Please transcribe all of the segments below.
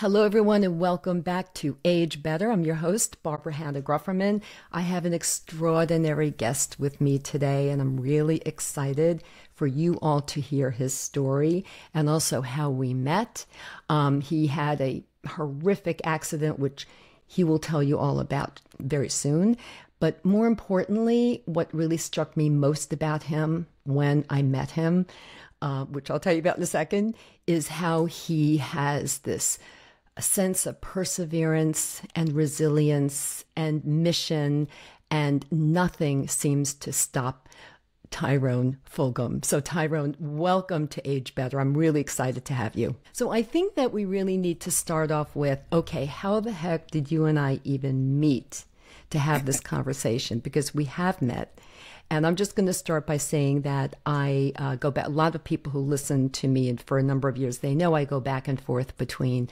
Hello, everyone, and welcome back to Age Better. I'm your host, Barbara Hannah Grufferman. I have an extraordinary guest with me today, and I'm really excited for you all to hear his story and also how we met. Um, he had a horrific accident, which he will tell you all about very soon. But more importantly, what really struck me most about him when I met him, uh, which I'll tell you about in a second, is how he has this a sense of perseverance and resilience and mission, and nothing seems to stop Tyrone Fulgham. So, Tyrone, welcome to Age Better. I'm really excited to have you. So, I think that we really need to start off with okay, how the heck did you and I even meet to have this conversation? Because we have met. And I'm just going to start by saying that I uh, go back. A lot of people who listen to me and for a number of years, they know I go back and forth between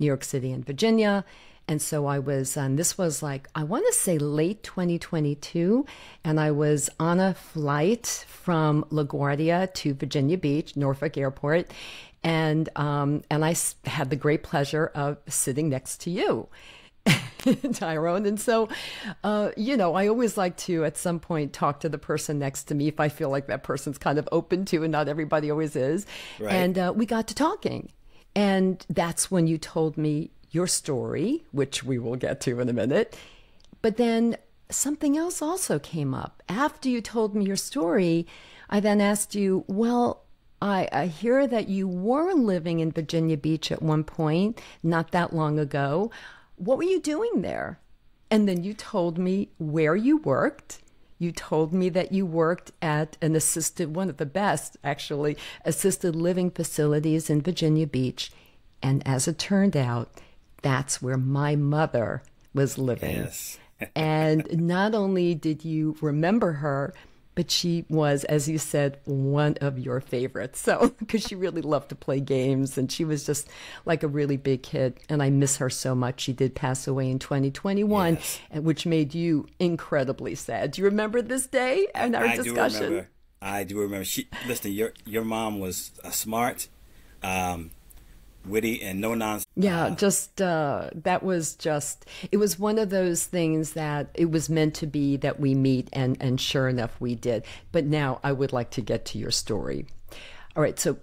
New York City and Virginia. And so I was, and this was like, I want to say late 2022. And I was on a flight from LaGuardia to Virginia Beach, Norfolk Airport. And, um, and I had the great pleasure of sitting next to you. Tyrone. And so, uh, you know, I always like to at some point talk to the person next to me if I feel like that person's kind of open to, and not everybody always is. Right. And uh, we got to talking. And that's when you told me your story, which we will get to in a minute. But then something else also came up. After you told me your story, I then asked you, Well, I, I hear that you were living in Virginia Beach at one point, not that long ago. What were you doing there? And then you told me where you worked you told me that you worked at an assisted, one of the best actually, assisted living facilities in Virginia Beach. And as it turned out, that's where my mother was living. Yes. and not only did you remember her, but she was, as you said, one of your favorites. So, because she really loved to play games and she was just like a really big hit. And I miss her so much. She did pass away in 2021, yes. which made you incredibly sad. Do you remember this day and our I discussion? Do remember. I do remember. She, listen, your, your mom was a smart. Um, witty and no nonsense. Yeah, just uh, that was just it was one of those things that it was meant to be that we meet, and and sure enough, we did. But now I would like to get to your story. All right, so.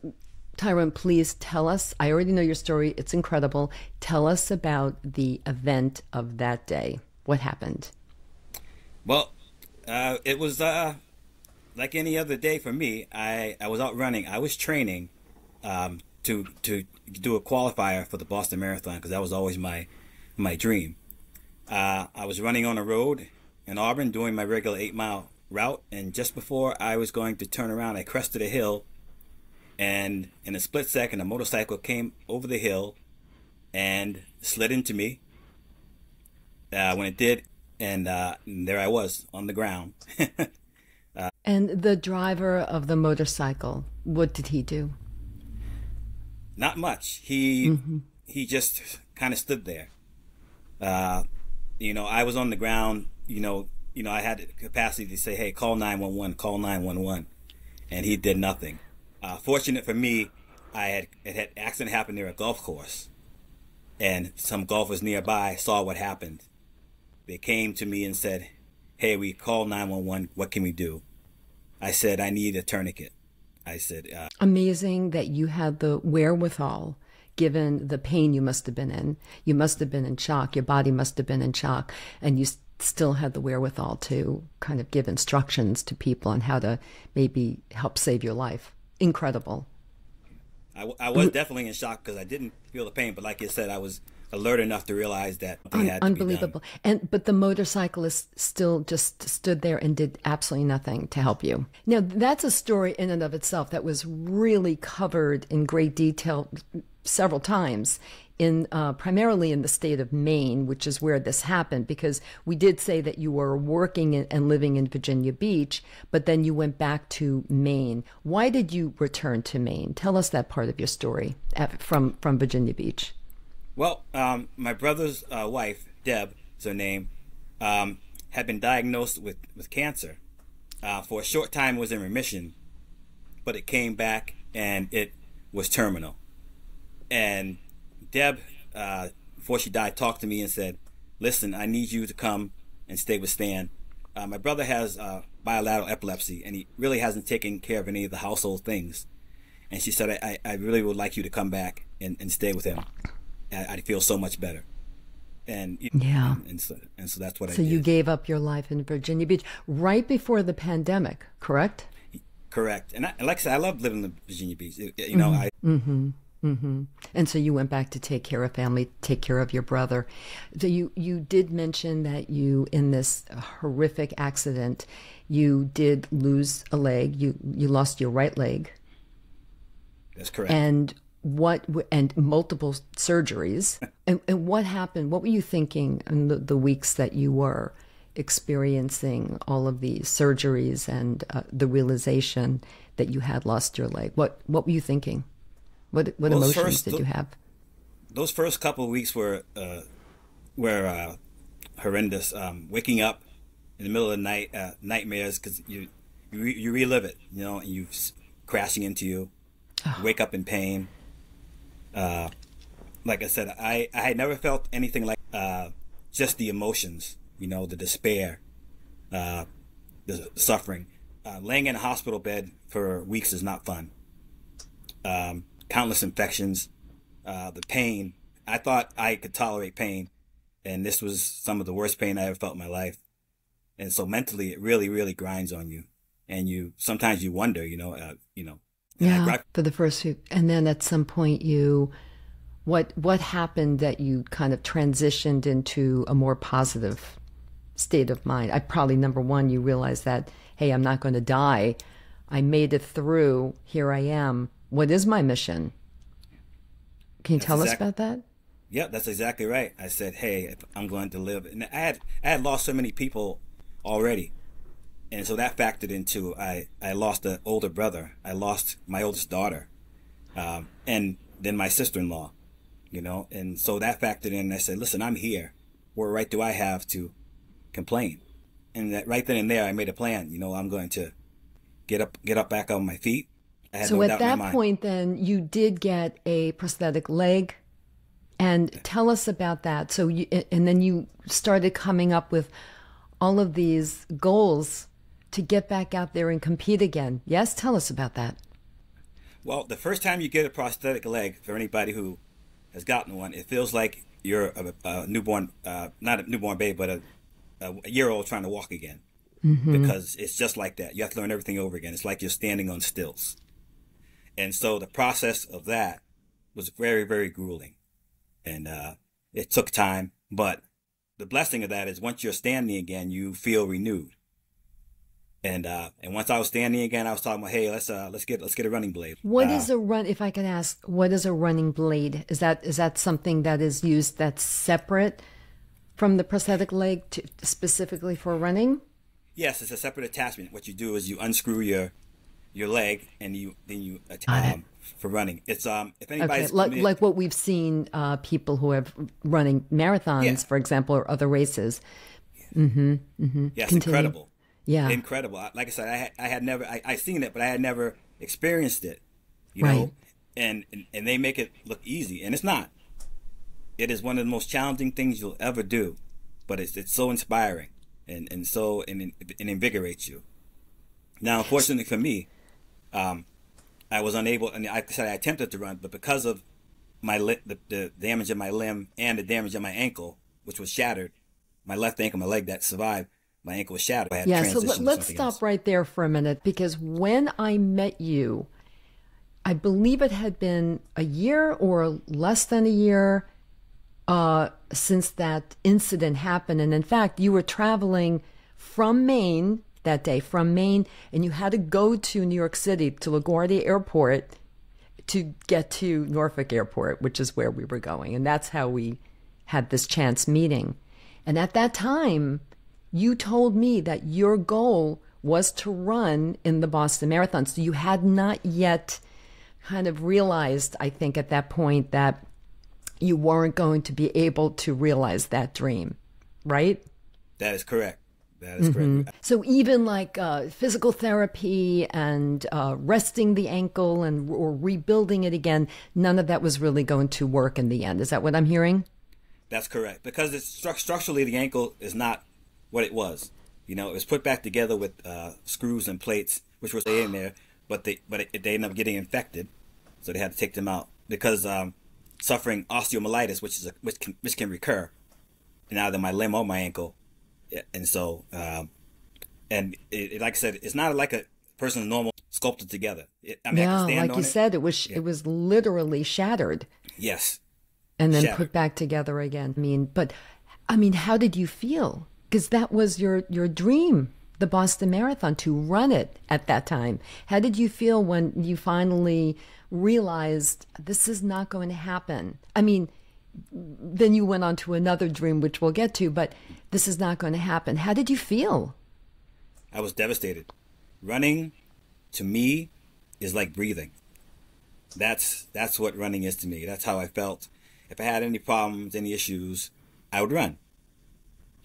Tyrone, please tell us. I already know your story. It's incredible. Tell us about the event of that day. What happened? Well, uh, it was uh, like any other day for me. I, I was out running. I was training um, to to do a qualifier for the Boston Marathon because that was always my my dream. Uh, I was running on a road in Auburn doing my regular eight mile route, and just before I was going to turn around, I crested a hill, and in a split second, a motorcycle came over the hill and slid into me. Uh, when it did, and, uh, and, there I was on the ground. uh, and the driver of the motorcycle, what did he do? Not much. He mm-hmm. he just kind of stood there. Uh, you know, I was on the ground. You know, you know, I had the capacity to say, "Hey, call nine one one, call nine one one," and he did nothing. Uh, fortunate for me, I had it had accident happened near a golf course, and some golfers nearby saw what happened. They came to me and said, "Hey, we called nine one one. What can we do?" I said, "I need a tourniquet." I said, uh, Amazing that you had the wherewithal, given the pain you must have been in. You must have been in shock. Your body must have been in shock. And you still had the wherewithal to kind of give instructions to people on how to maybe help save your life. Incredible. I, I was definitely in shock because I didn't feel the pain, but like you said, I was alert enough to realize that Un- unbelievable. And but the motorcyclist still just stood there and did absolutely nothing to help you. Now that's a story in and of itself that was really covered in great detail several times in uh, primarily in the state of Maine, which is where this happened, because we did say that you were working in, and living in Virginia Beach, but then you went back to Maine. Why did you return to Maine? Tell us that part of your story at, from from Virginia Beach. Well, um, my brother's uh, wife, Deb, is her name, um, had been diagnosed with, with cancer. Uh, for a short time, was in remission, but it came back and it was terminal. And Deb uh, before she died, talked to me and said, "Listen, I need you to come and stay with Stan. Uh, my brother has uh, bilateral epilepsy, and he really hasn't taken care of any of the household things." And she said, "I, I really would like you to come back and, and stay with him. I, I feel so much better." And yeah, and, and, so and so that's what so I. So you gave up your life in Virginia Beach right before the pandemic, correct? Correct. And, I, like I said, I love living in Virginia Beach. You know, mm-hmm. I. Mm-hmm. Mm-hmm. And so you went back to take care of family, take care of your brother. So you you did mention that you, in this horrific accident, you did lose a leg. You you lost your right leg. That's correct. And what and multiple surgeries. and, and what happened? What were you thinking in the, the weeks that you were experiencing all of these surgeries and uh, the realization that you had lost your leg? What what were you thinking? What what well, emotions first, did you have? Those first couple of weeks were uh, were uh, horrendous. Um, waking up in the middle of the night, uh, nightmares because you you, re- you relive it, you know, and you crashing into you. Oh. Wake up in pain. Uh, like I said, I, I had never felt anything like uh, just the emotions, you know, the despair, uh, the suffering. Uh, laying in a hospital bed for weeks is not fun. Um, countless infections, uh, the pain. I thought I could tolerate pain, and this was some of the worst pain I ever felt in my life. And so mentally, it really, really grinds on you, and you sometimes you wonder, you know, uh, you know. Yeah, for the first few, and then at some point you, what what happened that you kind of transitioned into a more positive state of mind? I probably number one, you realized that hey, I'm not going to die. I made it through. Here I am what is my mission? Can you that's tell exact- us about that? Yeah, that's exactly right. I said, "Hey, I'm going to live," and I had I had lost so many people already, and so that factored into I I lost an older brother, I lost my oldest daughter, um, and then my sister-in-law, you know, and so that factored in. I said, "Listen, I'm here. What right do I have to complain?" And that right then and there, I made a plan. You know, I'm going to get up, get up back on my feet so no at that point, then you did get a prosthetic leg, and tell us about that. So you, and then you started coming up with all of these goals to get back out there and compete again. Yes, tell us about that. Well, the first time you get a prosthetic leg, for anybody who has gotten one, it feels like you're a, a newborn, uh, not a newborn baby, but a, a year old trying to walk again. Mm-hmm. Because it's just like that. You have to learn everything over again. It's like you're standing on stilts. And so the process of that was very, very grueling. And uh, it took time. But the blessing of that is once you're standing again, you feel renewed. And uh, and once I was standing again, I was talking about, hey, let's uh, let's get let's get a running blade. What uh, is a run? If I could ask, what is a running blade? Is that is that something that is used that's separate from the prosthetic leg to, specifically for running? Yes, it's a separate attachment. What you do is you unscrew your your leg and you then you attach um, for running. It's um if anybody's okay. like, like what we've seen uh, people who have running marathons, yeah. for example, or other races. Mm-hmm. Mm-hmm. Yes, Continue. incredible. Yeah, incredible. Like I said, I had, I had never I, I seen it, but I had never experienced it. You right. know, and, and and they make it look easy, and it's not. It is one of the most challenging things you'll ever do, but it's it's so inspiring and and so and, and invigorates you. Now, unfortunately for me, um, I was unable, and I said I attempted to run, but because of my li- the, the damage in my limb and the damage in my ankle, which was shattered, my left ankle, my leg that survived, my ankle was shattered. yeah, so let, us stop else. right there for a minute because when I met you, I believe it had been a year or less than a year uh, since that incident happened. And in fact, you were traveling from Maine that day from Maine, and you had to go to New York City to LaGuardia Airport to get to Norfolk Airport, which is where we were going. And that's how we had this chance meeting. And at that time, you told me that your goal was to run in the Boston Marathon. So you had not yet kind of realized, I think, at that point that you weren't going to be able to realize that dream, right? That is correct That is correct. So even like uh, physical therapy and uh, resting the ankle and or rebuilding it again, none of that was really going to work in the end. Is that what I'm hearing? That's correct because it's stru- structurally the ankle is not what it was. You know, it was put back together with uh, screws and plates, which were staying there, but they but it, they ended up getting infected, so they had to take them out because um, suffering osteomyelitis, which is a, which can which can recur in either my limb or my ankle, Yeah, and so um, and it, it- like I said, it's not like a person's normal sculpted together. It, I mean, Yeah, like you it. said, it was it was literally shattered Yes, and then Shattered. put back together again. I mean, but I mean, how did you feel? Because that was your your dream, the Boston Marathon, to run it at that time. How did you feel when you finally realized this is not going to happen? I mean, then you went on to another dream, which we'll get to, but this is not going to happen. How did you feel? I was devastated. Running, to me, is like breathing. That's that's what running is to me. That's how I felt. If I had any problems, any issues, I would run.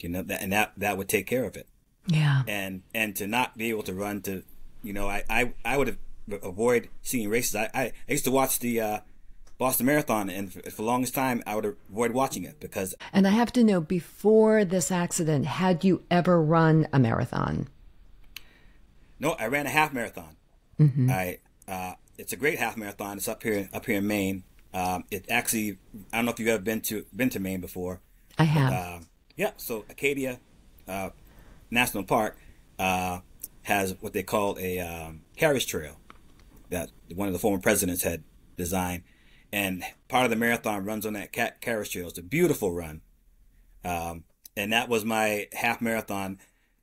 You know, that, and that that would take care of it. Yeah. And and to not be able to run, to you know, I I, I would have avoid seeing races. I, I, I used to watch the uh, Boston Marathon, and for, the longest time, I would avoid watching it because And I have to know before this accident, had you ever run a marathon? No, I ran a half marathon. Mm-hmm. I uh, it's a great half marathon. It's up here up here in Maine. Um, it actually I don't know if you've ever been to been to Maine before. I have. Uh, yeah, so Acadia uh, National Park uh, has what they call a um, carriage trail that one of the former presidents had designed, and part of the marathon runs on that ca- carriage trail. It's a beautiful run, um, and that was my half marathon,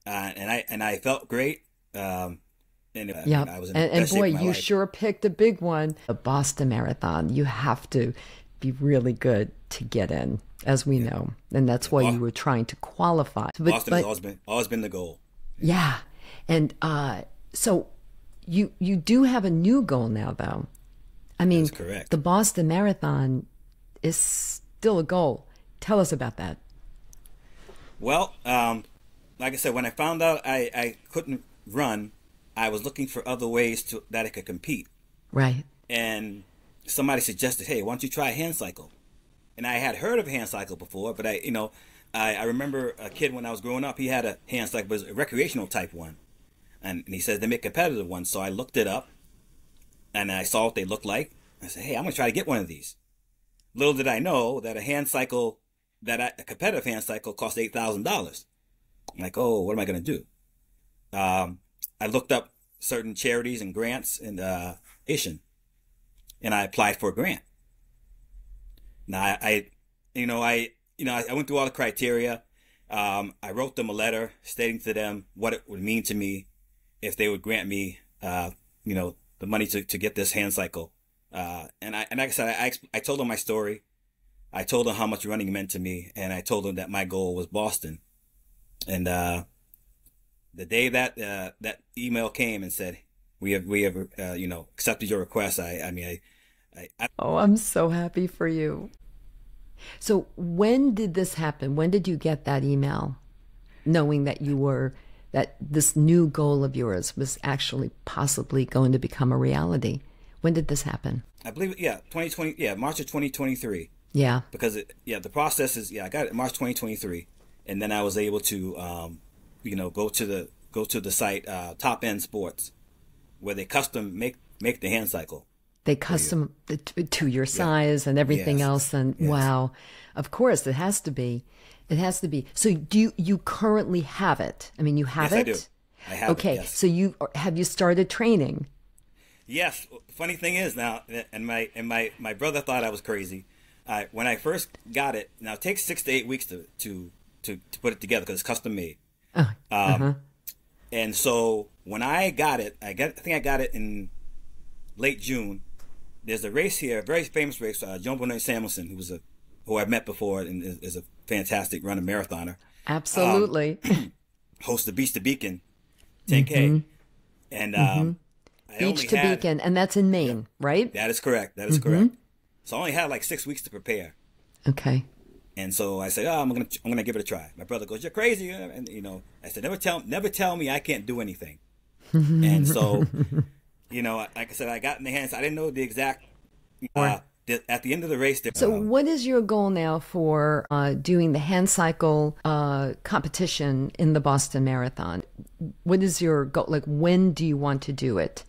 uh, and I and I felt great. Um, and uh, yeah. I was in And, and boy, you life. sure picked a big one. The Boston Marathon, you have to be really good to get in, as we know. And that's why you were trying to qualify. But, Boston but- has always been always been the goal. Yeah. And uh, so you you do have a new goal now though. I mean That's correct. the Boston Marathon is still a goal. Tell us about that. Well, um, like I said, when I found out I, I couldn't run, I was looking for other ways to that I could compete. Right. And somebody suggested, "Hey, why don't you try a hand cycle?" And I had heard of hand cycle before, but I, you know, I, I remember a kid when I was growing up. He had a hand cycle, but it was a recreational type one, and, and he says they make competitive ones. So I looked it up, and I saw what they looked like. I said, "Hey, I'm gonna try to get one of these." Little did I know that a hand cycle, that I, a competitive hand cycle, cost eight thousand dollars. I'm like, oh, what am I gonna do? Um, I looked up certain charities and grants in uh, Asian, and I applied for a grant. Now I, I you know, I you know, I, I went through all the criteria. Um, I wrote them a letter stating to them what it would mean to me if they would grant me, uh, you know, the money to, to get this hand cycle. Uh, and I and like I said, I, I told them my story. I told them how much running meant to me, and I told them that my goal was Boston. And uh, the day that uh, that email came and said we have we have uh, you know accepted your request, I I mean I, I, I Oh, I'm so happy for you. So, when did this happen? When did you get that email knowing that you were that this new goal of yours was actually possibly going to become a reality? When did this happen? I believe yeah 2020 yeah March of 2023 Yeah. because it, yeah the process is yeah I got it March 2023 and then I was able to um, you know go to the go to the site uh, Top End Sports where they custom make make the hand cycle. They custom to, to your size and everything Yes. else and Yes. wow. Of course it has to be. It has to be. So do you, you currently have it? I mean, you have Yes, I it? do. I have it, Okay. yes. So you have you started training? Yes. Funny thing is now, and my and my my brother thought I was crazy. Uh, when I first got it, now it takes six to eight weeks to to to, to put it together because it's custom made. Oh, Um, And so when I got it, I got I think I got it in late June. There's a race here, a very famous race. Uh, Joan Benoit Samuelson, who was a who I've met before and is, is a fantastic runner marathoner, absolutely. hosts the Beach to Beacon 10K, and um, I Beach to had- Beacon, and that's in Maine, right? That is correct. That is correct. So I only had like six weeks to prepare. Okay. And so I said, "Oh, I'm gonna I'm gonna give it a try." My brother goes, "You're crazy," and you know, I said, "Never tell never tell me I can't do anything." and so, you know, like I said, I got in the hands. I didn't know the exact. Uh, at the end of the race, there, so what is your goal now for uh, doing the hand cycle uh, competition in the Boston Marathon? What is your goal? Like, when do you want to do it?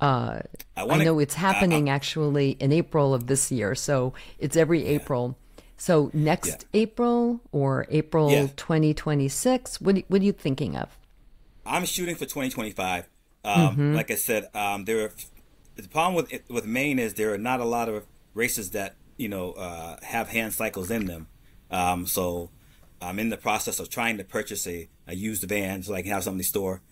Uh, I, wanna, I, know it's happening actually in April of this year, so it's every yeah. April. So next yeah. April or April yeah. 2026, what, what are you thinking of? I'm shooting for 2025. Um, mm-hmm. Like I said, um, there are, the problem with with Maine is there are not a lot of races that you know uh, have hand cycles in them. Um, so I'm in the process of trying to purchase a, a used van so I can have to store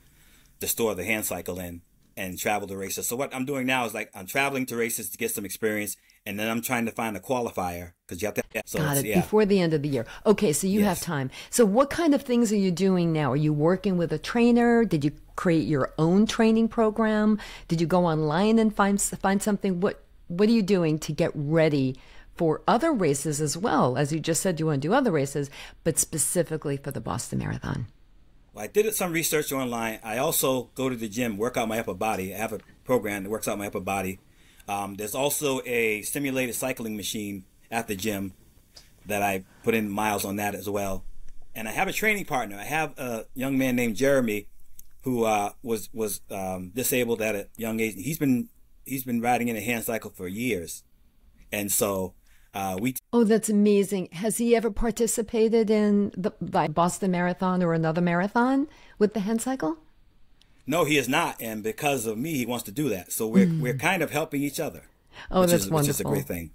to store the hand cycle in and travel to races. So what I'm doing now is like I'm traveling to races to get some experience, and then I'm trying to find a qualifier because you have to. So Got it yeah. before the end of the year. Okay, so you yes. have time. So what kind of things are you doing now? Are you working with a trainer? Did you create your own training program? Did you go online and find find something? What What are you doing to get ready? For other races as well, as you just said, you want to do other races, but specifically for the Boston Marathon. Well, I did some research online. I also go to the gym, work out my upper body. I have a program that works out my upper body. Um, there's also a simulated cycling machine at the gym that I put in miles on that as well. And I have a training partner. I have a young man named Jeremy who uh, was was um, disabled at a young age. He's been he's been riding in a hand cycle for years, and so uh, we t- oh, that's amazing. Has he ever participated in the, the Boston Marathon or another marathon with the hand cycle? No, he is not, and because of me, he wants to do that. So we're mm. we're kind of helping each other. Oh, that's is, wonderful. Which is a great thing.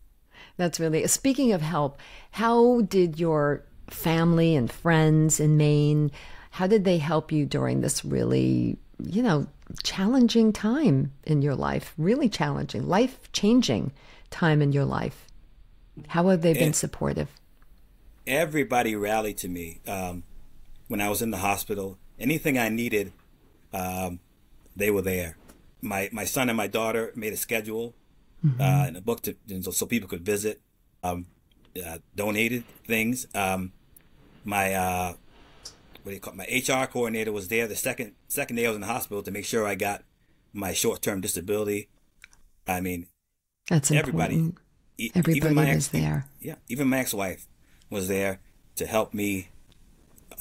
That's really. Speaking of help, how did your family and friends in Maine? How did they help you during this really, you know, challenging time in your life? Really challenging, life changing time in your life. How have they been and supportive? Everybody rallied to me um, when I was in the hospital. Anything I needed, um, they were there. My my son and my daughter made a schedule mm-hmm. uh, in a book to, so people could visit. Um, uh, donated things. Um, my uh, what do you call it? my HR coordinator was there the second second day I was in the hospital to make sure I got my short term disability. I mean, that's everybody. Important. Everybody even my was ex, there. Yeah, even my ex-wife was there to help me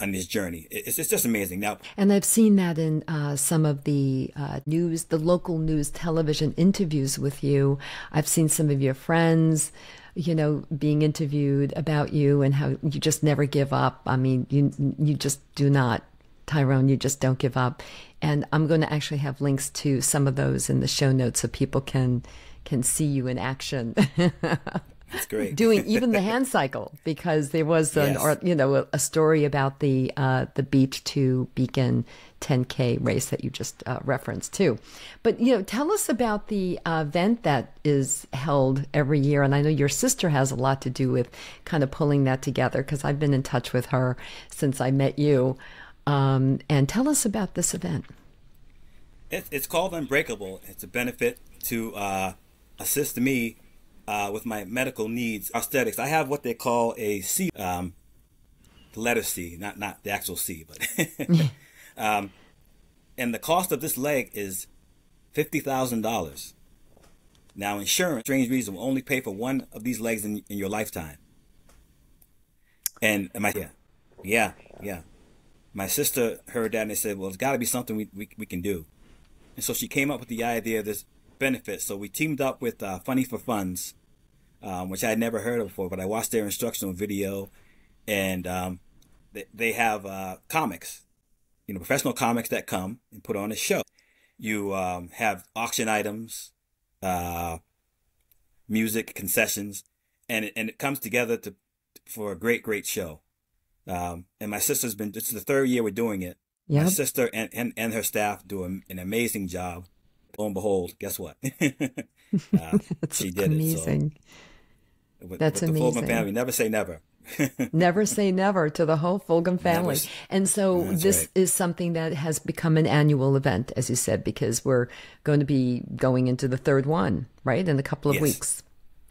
on this journey. It's, it's just amazing. Now, and I've seen that in uh, some of the uh, news, the local news television interviews with you. I've seen some of your friends, you know, being interviewed about you and how you just never give up. I mean, you you just do not, Tyrone. You just don't give up. And I'm going to actually have links to some of those in the show notes so people can can see you in action. That's great. Doing even the hand cycle because there was an, yes. or, you know, a, a, story about the uh, the Beach to Beacon 10K race that you just uh, referenced too. But you know, tell us about the uh, event that is held every year, and I know your sister has a lot to do with kind of pulling that together because I've been in touch with her since I met you. Um, and tell us about this event. it's called Unbreakable. It's a benefit to uh, assist me uh, with my medical needs, prosthetics. I have what they call a C, um, the letter C, not not the actual C, but um, and the cost of this leg is fifty thousand dollars. Now, insurance, strange reason, will only pay for one of these legs in, in your lifetime. And my yeah, yeah, yeah. My sister heard that and they said, "Well, it's got to be something we, we we can do." And so she came up with the idea of this benefit. So we teamed up with uh, Funny for Funds, um, which I had never heard of before, but I watched their instructional video, and um, they, they have uh, comics, you know, professional comics that come and put on a show. You um, have auction items, uh, music concessions, and it, and it comes together to for a great great show. Um, and my sister's been this is the third year we're doing it. Yep. My sister and, and, and her staff do an amazing job lo and behold, guess what? uh, she did amazing. it. So, with, That's with the amazing. Fulgham family, never say never. never say never to the whole Fulgham family. Never, and so this right. is something that has become an annual event, as you said, because we're going to be going into the third one, right, in a couple of yes. weeks.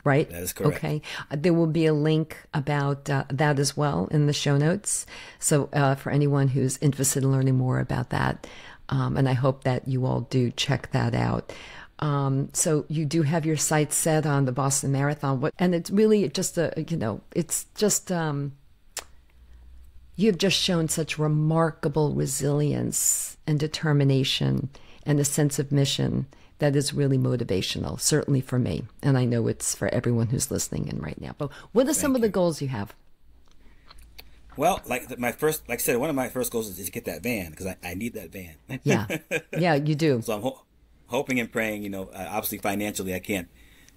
right? That is correct. Okay. Uh, there will be a link about uh, that as well in the show notes. So uh, for anyone who's interested in learning more about that, um, and I hope that you all do check that out. Um, so you do have your sights set on the Boston Marathon, what, and it's really just a you know it's just um, you have just shown such remarkable resilience and determination and a sense of mission that is really motivational, certainly for me. And I know it's for everyone who's listening in right now. But what are some of the goals you have? Well, like my first, like I said, one of my first goals is to get that van because I, I need that van. yeah, yeah, you do. So I'm hoping and praying. You know, uh, obviously financially I can't,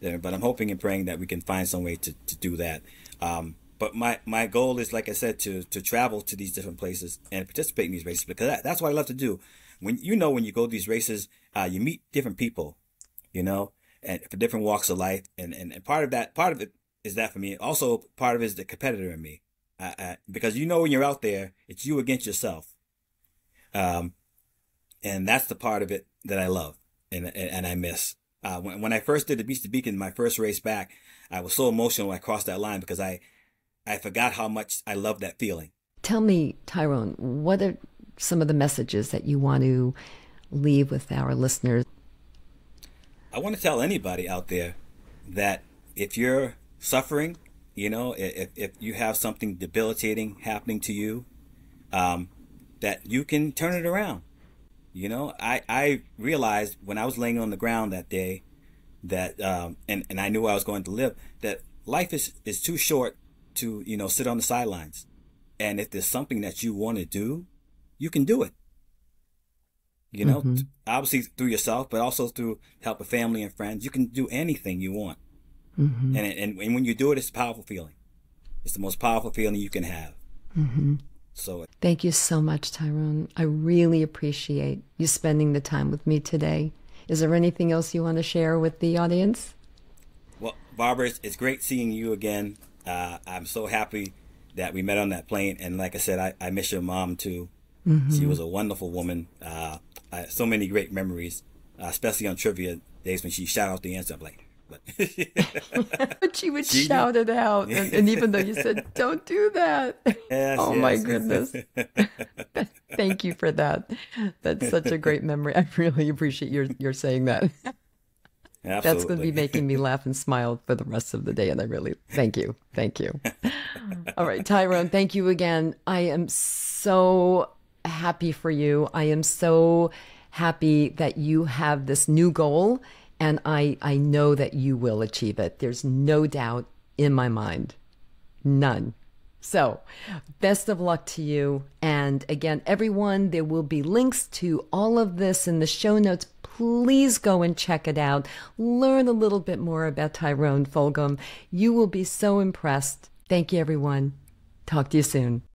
but I'm hoping and praying that we can find some way to, to do that. Um, but my, my goal is, like I said, to to travel to these different places and participate in these races because that, that's what I love to do. When you know when you go to these races, uh, you meet different people, you know, and for different walks of life, and, and and part of that part of it is that for me. Also, part of it is the competitor in me, uh, uh, because you know when you're out there, it's you against yourself. Um, and that's the part of it that I love and and, and I miss. Uh, when when I first did the Beach to Beacon, my first race back, I was so emotional when I crossed that line because I I forgot how much I love that feeling. Tell me, Tyrone, what are some of the messages that you want to leave with our listeners? I want to tell anybody out there that if you're suffering, you know, if, if you have something debilitating happening to you, um, that you can turn it around. You know, I, I realized when I was laying on the ground that day that, um, and, and I knew I was going to live, that life is, is too short to, you know, sit on the sidelines. And if there's something that you want to do, you can do it. You know, mm-hmm. obviously through yourself, but also through help of family and friends. You can do anything you want. Mm-hmm. And, and, and when you do it, it's a powerful feeling. It's the most powerful feeling you can have. Mm-hmm. So thank you so much, Tyrone. I really appreciate you spending the time with me today. Is there anything else you want to share with the audience? Well, Barbara, it's, great seeing you again. Uh, I'm so happy that we met on that plane. And like I said, I, I miss your mom too. Mm-hmm. She was a wonderful woman. Uh, I, so many great memories, uh, especially on trivia days when she shout out the answer. I'm like, but she would she shout did. it out, and, and, even though you said don't do that, yes, oh yes. my goodness! Thank you for that. That's such a great memory. I really appreciate your your saying that. Absolutely. That's going to be making me laugh and smile for the rest of the day. And I really thank you. Thank you. All right, Tyrone, thank you again. I am so happy for you. I am so happy that you have this new goal and I I know that you will achieve it. There's no doubt in my mind. None. So, best of luck to you. And again, everyone, there will be links to all of this in the show notes. Please go and check it out. Learn a little bit more about Tyrone Fulgham. You will be so impressed. Thank you, everyone. Talk to you soon.